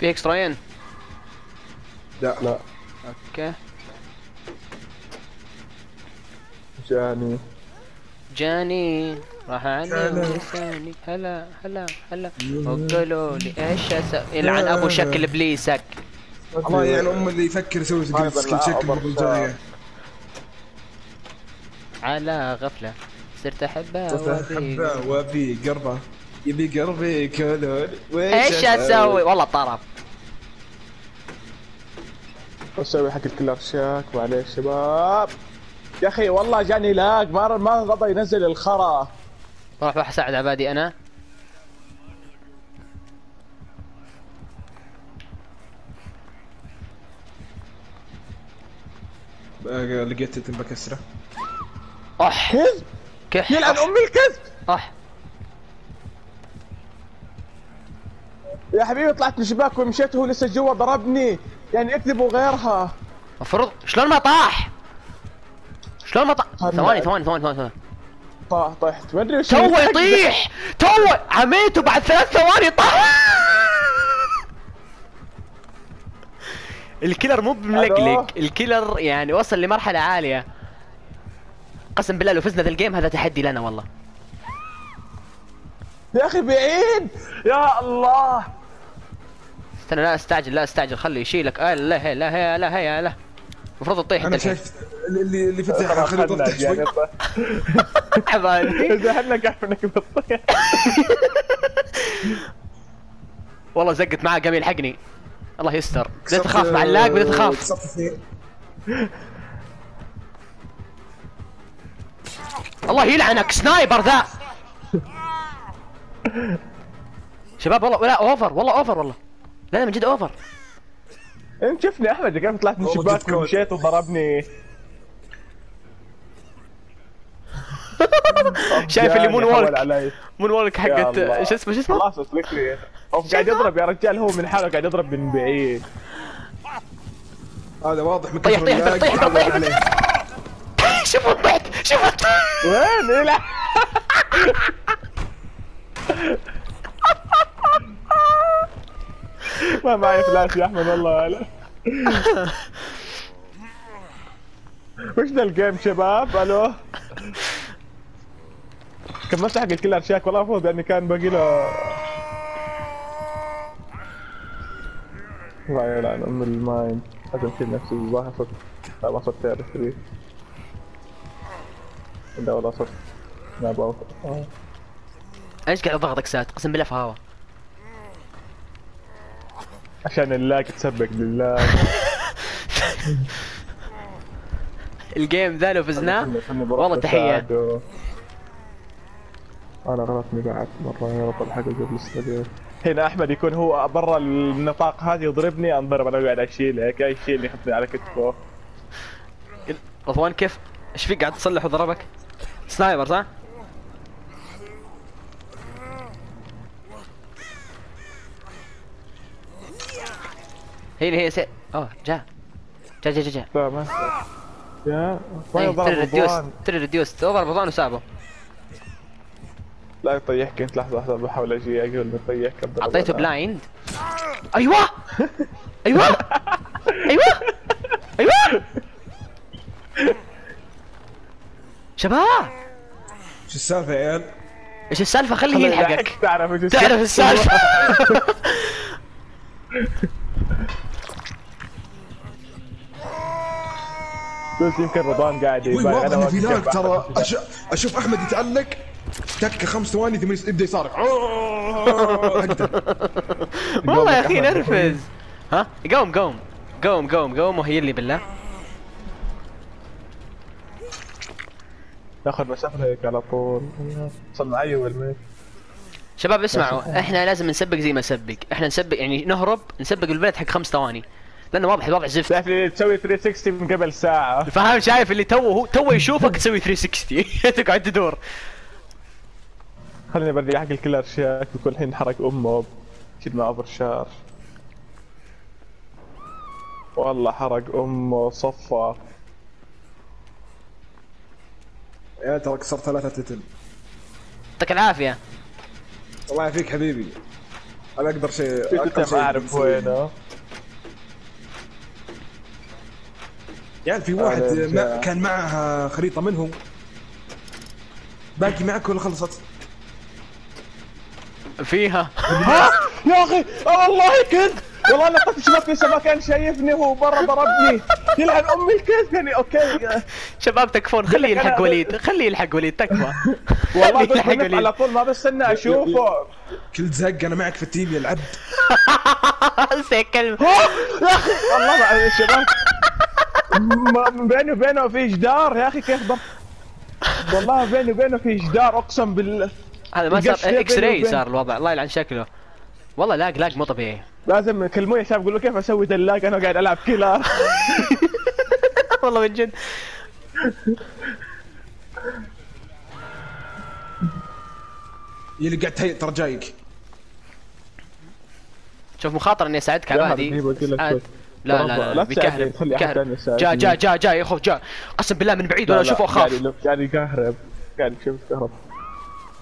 في اكستراين لا لا. أوكي. جاني. جاني. راح هلا. ولساني هلا هلا هلا. وقولوا لي إيش أسوي يلعن أبو شكل ابليسك الله يعني ام اللي يفكر يسوي سكيل سكيل شيك الأعظم المره الجايه على غفلة. صرت احبها وابي قربة. يبي قربي كلون إيش أسوي؟ والله طرف أسوي حق الكلر شاك معليش شباب. يا أخي والله جاني لاج. ما ما رضى ينزل الخرا. راح راح أساعد عبادي أنا. لقيت تتم بكسرة. أح. كذب. يلعن. أمي الكذب. أح. يا حبيبي طلعت من الشباك ومشيت وهو لسه جوا ضربني. يعني اكذب وغيرها المفروض شلون ما طاح؟ شلون ما طاح. ثواني ثواني ثواني ثواني طاح طحت ما أدري وش تو يطيح! تو عميته بعد ثلاث ثواني طاح! ال killer مو بملقلق. ال killer يعني وصل لمرحلة عالية. قسم بالله لو فزنا ذا ال game هذا تحدي لنا والله. يا أخي بعيد. يا الله. استنى لا استعجل لا استعجل. خليه يشيلك. آه لا هي لا هي لا هي لا. المفروض تطيح أنا انت الحين. شايف اللي اللي فتح خليه يطفح شوي. عبالي. زهلنا قاعد إنك بتطيح. والله زقت معاه قام يلحقني الله يستر. بديت أخاف مع ال lag بديت أخاف. كسرت اثنين الله يلعنك sniper ذا. شباب والله لا over والله over والله. لا لا من جد over انت شفني أحمد كيف طلعت من الشباك. ومشيت وضربني. شايف اللي moonwalk moonwalk حقت. شو اسمه شو اسمه؟ خلاص اسلك لي. قاعد يضرب يا رجال هو من حاله قاعد يضرب من بعيد. هذا واضح من طيح، طيح، طيح، طيح. شوفوا طحت شوفوا وين؟ يلعب ما معي فلاش يا أحمد والله لا وش ذا الجيم شباب؟ ألو؟ كملت حق الكل شاك والله المفروض يعني كان باقي له. الله يلعن أم الماين. لازم اشيل نفسي الظاهر صرت لا ما صرت تعرف فيه لا والله صرت لا بوقف إيش قاعد اضغطك سات؟ قسم بالله هوا عشان اللاك تسبق لله الجيم ذا لو فزناه؟ والله تحية. أنا غلطني بعد مرة يا رب الحق قبل السبيل هنا أحمد يكون هو برا النطاق هذا يضربني أنضرب أنا قاعد أشيل هيك يشيلني يحطني على كتفه. رضوان كيف؟ إيش فيك قاعد تصلح وضربك؟ سنايبر صح؟ هي هي سي أوه جاء جاء جاء جاء جاء لا ما يا ما إيه، يضرب ترى ريديوس ضرب رضوان وسابه لا يطيحك انت لحظة لحظة بحاول أجي قبل ما يطيحك أعطيته. blind. أيوه! أيوه! أيوه! أيوه! شباب! شو السالفة يا عيال؟ إيش السالفة؟ خليه خلي يلحقك يلحقك، تعرف إيش تعرف السالفة. بس يمكن رضوان قاعد وي يبالغ. واضح أنا إن واقف في lag جنب ترى. أش... أشوف أحمد يتعلق تكه خمس ثواني ثم يبدا يصارخ. والله يا أخي. نرفز. ها؟ قوم قوم. قوم قوم قوم وهي لي بالله. ناخذ مسافة هيك على طول. وصل معي والميت شباب اسمعوا. إحنا لازم نسبق زي ما سبق. إحنا نسبق يعني نهرب نسبق البلد حق خمس ثواني. لأنه واضح الوضع زفت. تعرف اللي تسوي 360 من قبل ساعة. فاهم شايف اللي تو هو تو يشوفك تسوي 360 تقعد تدور. خليني بدي حق الكلر شاك بكل حين حرق أمه شيل مع اوفر شار والله حرق أمه صفى. يا ترى كسرت ثلاثة تتل يعطيك العافية. الله يعافيك حبيبي. هذا أقدر شيء توتم شيء أعرف. وينه. يعني في واحد ما. كان معه خريطة منهم. باقي معك ولا خلصت؟ فيها. ها؟ يا أخي والله كنت والله أنا طفش ما لسه ما كان شايفني وهو برا ضربني. يلعن أمي الكيف يعني؟ أوكي. شباب تكفون خليه يلحق وليد. خليه يلحق وليد تكفى. والله يلحق بنط على وليد طول ما بستنى أشوفه. كل زق أنا معك في ال team يا العبد. سيكلم. يا أخي والله الشباب ما- بيني وبينه في جدار يا أخي كيف ضرب والله بيني وبينه في جدار أقسم بالله هذا ما صار X-ray صار الوضع الله يلعن شكله. والله lag lag مو طبيعي. لازم يكلموني يا شباب يقولوا كيف أسوي ذا lag أنا قاعد ألعب killer والله من جد. اللي قاعد تهيل ترى جايك شوف مخاطر إني أساعدك لا، عبادي لا لا لا بيكهرب بيكهرب. ثاني يساعدني. جاء جاء جاء جاء يا اخوف جاء قسم بالله من بعيد وأنا أشوفه أخاف قاعد يكهرب قاعد يشوف كهرب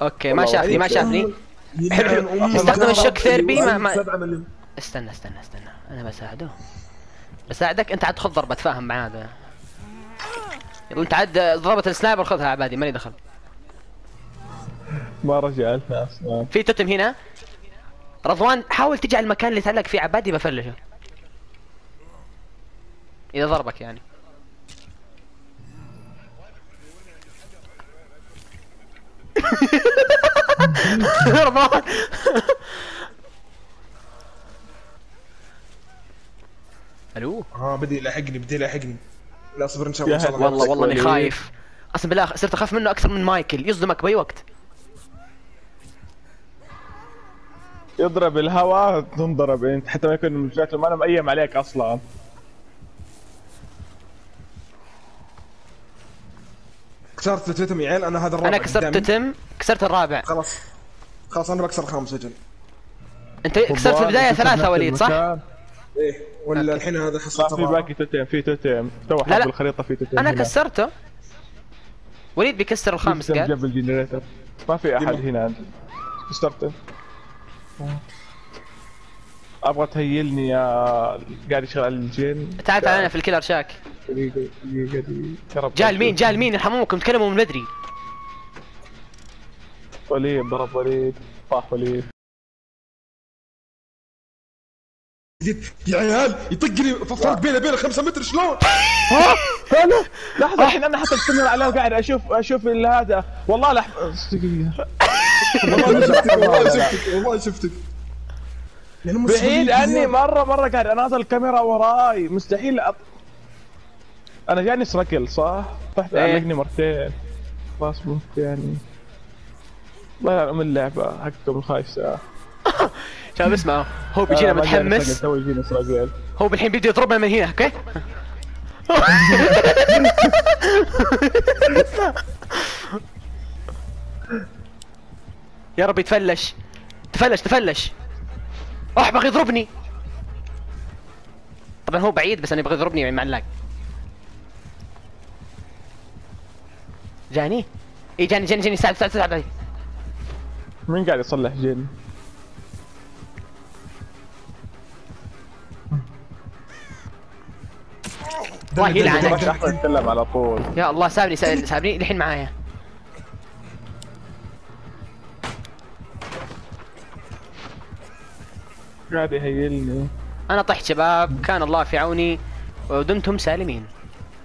أوكي ما شافني ما. شافني حلو. أمك. استخدم ال shock therapy ما- ما- سبعة مليون. استنى استنى استنى أنا بساعده بساعدك أنت عاد خذ ضربة تفاهم معاه هذا يلا أنت عاد ضربة ال sniper خذها عبادي مالي دخل ما رجعت ما. في توتم هنا رضوان حاول تجي على المكان اللي تعلق فيه عبادي بفلشه إذا ضربك يعني. ألو؟ آه بدي يلاحقني بدي يلاحقني. لا اصبر إن شاء الله والله والله إني. خايف. أقسم بالله صرت أخاف منه أكثر من مايكل. يصدمك بأي وقت. يضرب الهواء تنضرب أنت. حتى ما يكون شكله ما أنا مأيم عليك أصلا. كسرت التوتم يا عيال أنا هذا الرابع أنا كسرت. توتم كسرت الرابع. خلاص. خلاص أنا بكسر الخامس أجل. أنت كسرت في البداية ثلاثة وليد صح؟ إيه ولا الحين هذا حصلت في باقي توتم في توتم تو حط لا. بالخريطه في توتم أنا هنا. كسرته. وليد بيكسر الخامس قال. جنب ال generator. ما في أحد ديما. هنا. كسرته. أبغى تهيلني يا قاعد يشتغل على ال gen. تعال تعال أنا في ال killer shack. دقيقة دقيقة دقيقة كرب جاء المين جاء المين يرحموكم تكلموا من بدري. وليد ضرب وليد. طاح وليد. يا عيال يطقني فرق بينه وبينه 5 متر شلون؟ ها؟ فعلا لحظة الحين أنا حتى الكاميرا عليه وقاعد أشوف أشوف هذا. والله لحظة دقيقة والله شفتك والله شفتك. والله شفتك. مو بعيد عني. مرة مرة قاعد أناظر الكاميرا وراي. مستحيل. أنا جاني سرقل صح؟ تحت إيه. علقني مرتين. خلاص موت يعني. الله يعلم اللعبة حقكم الخايسة شباب اسمعوا. هو بيجينا آه، متحمس. تو يجيني سرقل هو بالحين بيجي يضربنا من هنا أوكي؟ يا رب يتفلش تفلش تفلش. اح بغى يضربني. طبعا هو بعيد بس أنا يبغى يضربني يعني معلق جاني؟ اي جاني جاني جاني. ساعد ساعد ساعد. مين قاعد يصلح جن؟ الله يلعنك يتكلم على طول. يا الله سابني سا- سابني. الحين معايا. قاعد يهيلني. أنا طحت شباب كان الله في عوني ودمتم سالمين.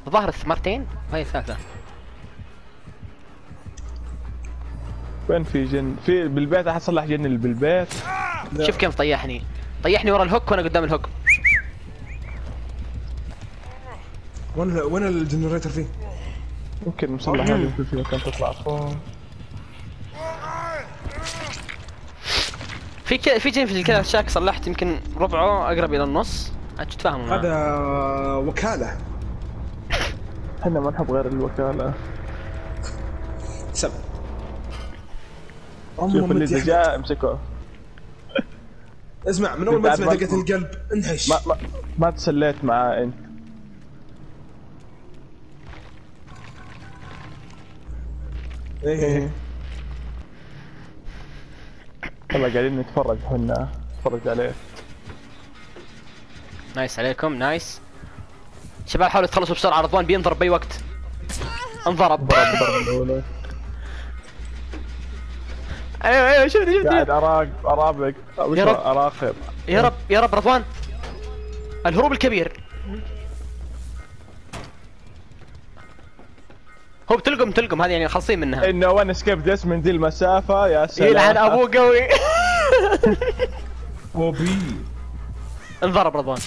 ظهرت مرتين وهي الثالثة وين في gen؟ في بالبيت؟ أحد صلح gen اللي بالبيت. شوف كيف طيحني. طيحني ورا ال hook وأنا قدام ال hook. وين وين ال generator فيه؟ يمكن مصلح هذا يمكن في مكان تطلع فوق. في ك... في gen في ال killer shack صلحت يمكن ربعه أقرب إلى النص. عاد تتفاهموا معاه. هذا وكالة. إحنا ما نحب غير الوكالة. سب. شوف اللي إذا جاء امسكه اسمع من أول ما ما- دقة القلب انهش. ما ما ما تسليت معاه أنت. إيه والله قاعدين نتفرج إحنا اتفرج عليه. نايس عليكم نايس. شباب حاولوا تخلصوا بسرعة رضوان بينضرب بأي وقت. انضرب. ضرب ضرب أيوه أيوه شفتني قاعد شفتني اراقب ارابق وش يا؟ رب. أراقب. يا رب يا رب رضوان. الهروب الكبير. هو بتلقم تلقم هذه يعني خالصين منها. انه وين اسكيب ديس من ذي المسافة يا سلام. يلعن أبوه قوي. وبي انضرب رضوان.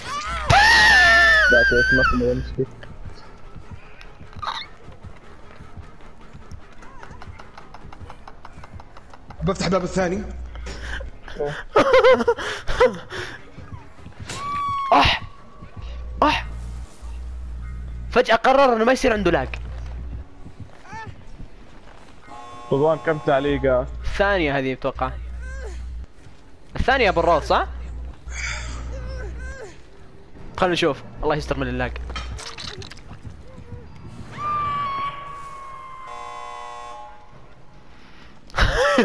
لا كيف ما بفتح الباب الثاني. أح! أح! فجأة قرر إنه ما يصير عنده لاج. رضوان كم تعليقة؟ الثانية هذه أتوقع. الثانية ابو الروض صح؟ خلنا نشوف. الله يستر من ال lag.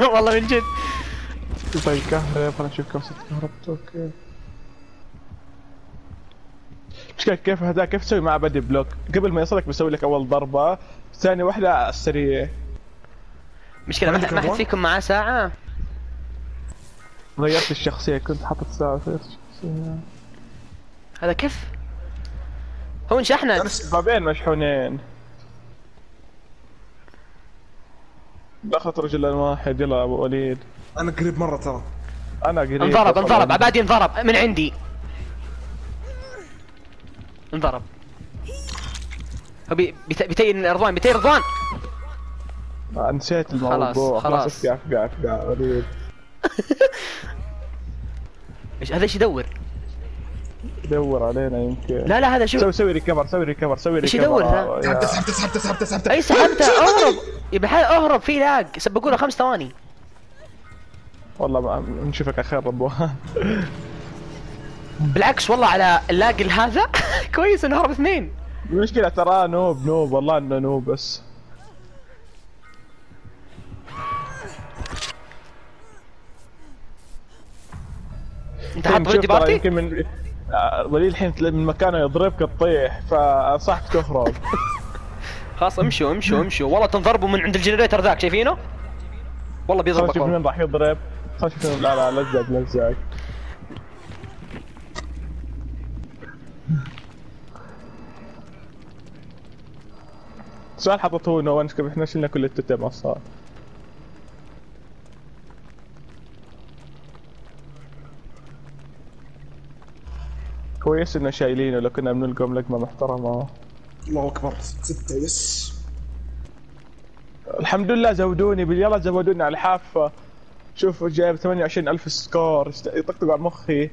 والله من جد طيب كهرب خلينا نشوف كم ست كهربت أوكي. مشكلة كيف هذا كيف تسوي مع body block؟ قبل ما يصلك بسوي لك أول ضربة ثاني واحدة على السريع مشكلة ما حد-؟ فيكم معاه ساعة؟ غيرت الشخصية كنت حاطط ساعة. غيرت الشخصية. هذا كيف؟ هو انشحنت بابين مشحونين. دخلت رجل واحد يلا أبو وليد. أنا قريب مرة ترى. أنا قريب. انضرب. انضرب عبادي انضرب من عندي. انضرب. هو بي- بيتين رضوان بيتين رضوان. آه، نسيت الموضوع. خلاص، خلاص. قاعد قاعد قاعد وليد. إيش هذا إيش يدور؟ دور علينا يمكن. لا لا هذا سوي شوف سوي recover سوي recover سوي إيش recover. يدور ذا؟ آه، يا- سحبت سحبت سحبت سحبت سحبت أي سحبته؟ أهرب. حال أهرب في lag سبقوا له خمس ثواني. والله نشوفك على خير رضوان. بالعكس والله على ال lag هذا. كويس إنه هرب اثنين. المشكلة ترى noob noob. والله إنه noob بس. أنت حاط ولدي ترى بارتي؟ يمكن من آه، وليد الحين من مكانه يضربك تطيح فأنصحك تهرب. خلاص امشوا امشوا امشوا. والله تنضربوا من عند ال generator ذاك شايفينه؟ والله بيضربك والله. مين راح يضرب. مين- لا لا لزق لزق. سؤال حطته وين كيف إحنا شلنا كل التوتم أصلا. كويس إنه شايلينه لو كنا بنلقم لقمة محترمة. الله أكبر. ستة يس. الحمد لله زودوني بال- يلا زودوني على الحافة. شوف جايب 28000 سكور. يطقطق على مخي.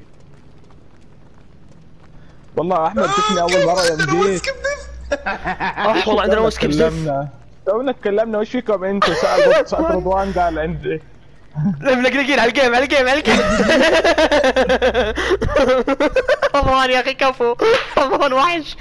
والله أحمد شفني أول مرة يوم جيت. آه والله عندنا زف تكلمنا. تونا تكلمنا. وش فيكم أنتم سال سال رضوان قال عندي. ملقلقين على الجيم على الجيم على الجيم. رضوان يا أخي كفو. رضوان وحش.